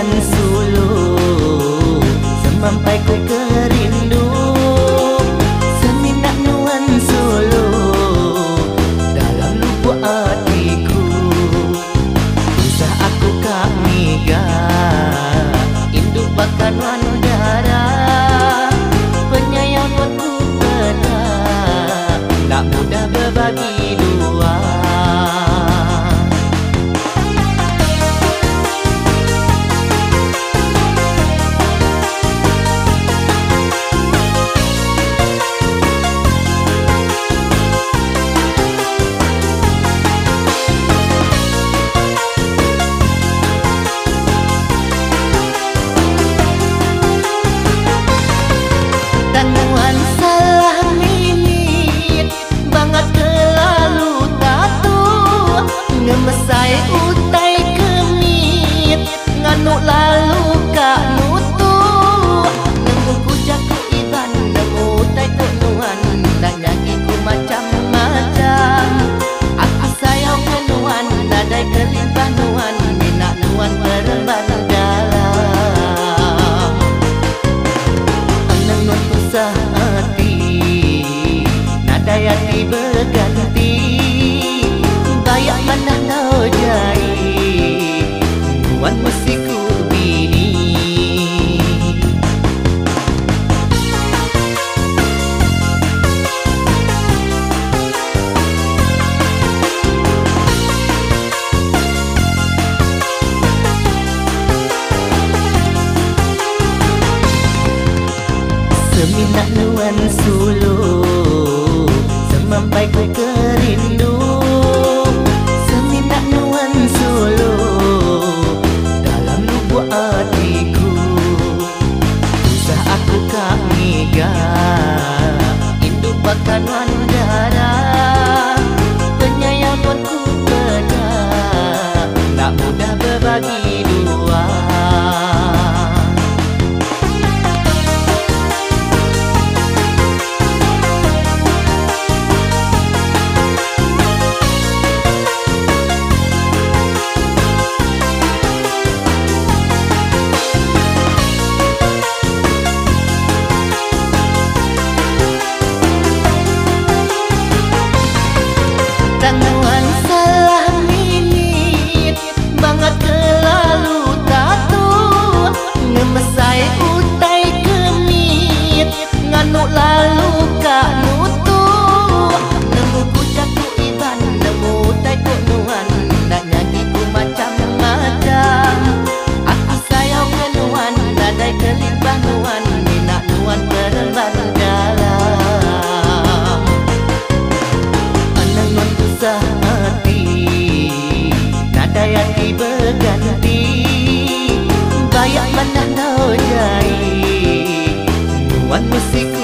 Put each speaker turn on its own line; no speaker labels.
en su lugar. one. Seminta nuan sulu Semampai ku kerindu. Seminta nuan sulu Dalam lubuk hatiku. Usah aku kami gak Induk bakanan hati. Nada yang berganti Bayak mana kau jai Nuan musik